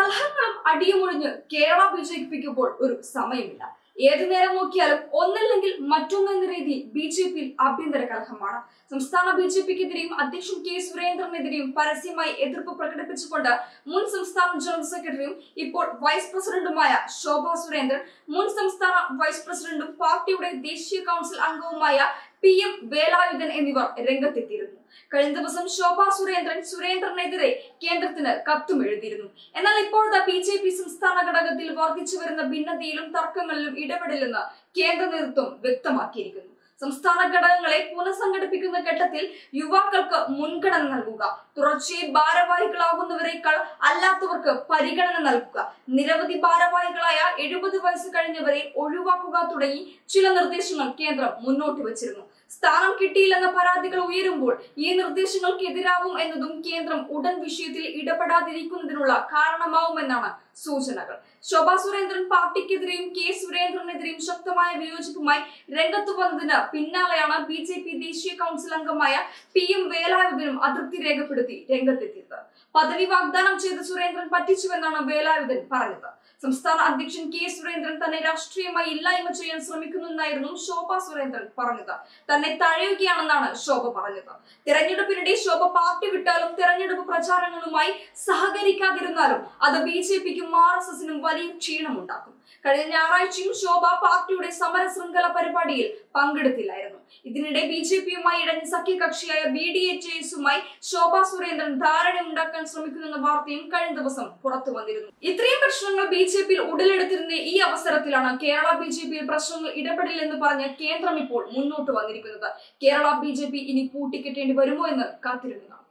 കലഹങ്ങളും അടിയുമൊഴിഞ്ഞ് Kerala B J പിക്കുമ്പോൾ ഒരു സമയമില്ല. ഏതു നേരം നോക്കിയാലും ഒന്നല്ലെങ്കിൽ മറ്റൊന്നെന്ന രീതി ബി ജെ പിയിൽ ആഭ്യന്തര കലഹമാണ്. സംസ്ഥാന ബി ജെ പിക്കെതിരെയും അധ്യക്ഷൻ കെ സുരേന്ദ്രനെതിരെയും പരസ്യമായി എതിർപ്പ് പ്രകടിപ്പിച്ചുകൊണ്ട് മുൻ സംസ്ഥാന ജനറൽ സെക്രട്ടറിയും ഇപ്പോൾ വൈസ് പ്രസിഡന്റുമായ ശോഭ സുരേന്ദ്രൻ മുൻ സംസ്ഥാന വൈസ് പ്രസിഡന്റും പാർട്ടിയുടെ ദേശീയ കൗൺസിൽ അംഗവുമായ പി എം വേലായുധൻ എന്നിവർ രംഗത്തെത്തിയിരുന്നു. കഴിഞ്ഞ ദിവസം ശോഭ സുരേന്ദ്രൻ സുരേന്ദ്രനെതിരെ കേന്ദ്രത്തിന് കത്തും എഴുതിയിരുന്നു എന്നാൽ ഇപ്പോഴത്തെ ബി ജെ പി സംസ്ഥാന ഘടകത്തിൽ വർദ്ധിച്ചു വരുന്ന ഭിന്നതയിലും തർക്കങ്ങളിലും ഇടപെടില്ലെന്ന് കേന്ദ്ര നേതൃത്വം വ്യക്തമാക്കിയിരിക്കുന്നു. സംസ്ഥാന ഘടകങ്ങളെ പുനഃസംഘടിപ്പിക്കുന്ന ഘട്ടത്തിൽ യുവാക്കൾക്ക് മുൻഗണന നൽകുക തുടർച്ചയായി ഭാരവാഹികളാകുന്നവരെക്കാൾ അല്ലാത്തവർക്ക് പരിഗണന നൽകുക നിരവധി ഭാരവാഹികളായ എഴുപത് വയസ്സ് കഴിഞ്ഞവരെ ഒഴിവാക്കുക തുടങ്ങി ചില നിർദ്ദേശങ്ങൾ കേന്ദ്രം മുന്നോട്ട് വച്ചിരുന്നു. സ്ഥാനം കിട്ടിയില്ലെന്ന പരാതികൾ ഉയരുമ്പോൾ ഈ നിർദ്ദേശങ്ങൾക്ക് എതിരാവും എന്നതും കേന്ദ്രം ഉടൻ വിഷയത്തിൽ ഇടപെടാതിരിക്കുന്നതിനുള്ള കാരണമാവുമെന്നാണ് സൂചനകൾ. ശോഭാ സുരേന്ദ്രൻ പാർട്ടിക്കെതിരെയും കെ സുരേന്ദ്രനെതിരെയും ശക്തമായ വിയോജിപ്പുമായി രംഗത്ത് വന്നതിന് പിന്നാലെയാണ് ബി ജെ പി ദേശീയ കൗൺസിൽ അംഗമായ പി എം വേലായുധനും അതൃപ്തി രേഖപ്പെടുത്തി രംഗത്തെത്തിയത്. പദവി വാഗ്ദാനം ചെയ്ത് സുരേന്ദ്രൻ പറ്റിച്ചുവെന്നാണ് വേലായുധൻ പറഞ്ഞത്. സംസ്ഥാന അധ്യക്ഷൻ കെ സുരേന്ദ്രൻ തന്നെ രാഷ്ട്രീയമായി ഇല്ലായ്മ ചെയ്യാൻ ശ്രമിക്കുന്നെന്നായിരുന്നു ശോഭ സുരേന്ദ്രൻ പറഞ്ഞത്. തന്നെ തഴയുകയാണെന്നാണ് ശോഭ പറഞ്ഞത്. തെരഞ്ഞെടുപ്പിനിടെ ശോഭ പാർട്ടി വിട്ടാലും തെരഞ്ഞെടുപ്പ് പ്രചാരണങ്ങളുമായി സഹകരിക്കാതിരുന്നാലും അത് ബി ജെ പിക്കും ആർ എസ് എസിനും വലിയ ക്ഷീണമുണ്ടാക്കും. കഴിഞ്ഞ ഞായറാഴ്ചയും ശോഭ പാർട്ടിയുടെ സമര ശൃംഖല പരിപാടിയിൽ പങ്കെടുത്തില്ലായിരുന്നു. ഇതിനിടെ ബി ജെ പിയുമായി ഇടഞ്ഞ സഖ്യകക്ഷിയായ ബി ഡി എച്ച് എസുമായി ശോഭ സുരേന്ദ്രൻ ധാരണ ധാരണയുണ്ടാക്കാൻ ശ്രമിക്കുന്നെന്ന വാർത്തയും കഴിഞ്ഞ ദിവസം പുറത്തു വന്നിരുന്നു ഇത്രയും പ്രശ്നങ്ങൾ ബി ജെ പിയിൽ ഉടലെടുത്തിരുന്ന ഈ അവസരത്തിലാണ് കേരള ബി ജെ പിയിൽ പ്രശ്നങ്ങൾ ഇടപെടില്ലെന്ന് പറഞ്ഞ കേന്ദ്രം ഇപ്പോൾ മുന്നോട്ട് വന്നിരിക്കുന്നത്. കേരള ബി ജെ പി ഇനി കൂട്ടിക്കെട്ടേണ്ടി വരുമോ എന്ന് കാത്തിരുന്നു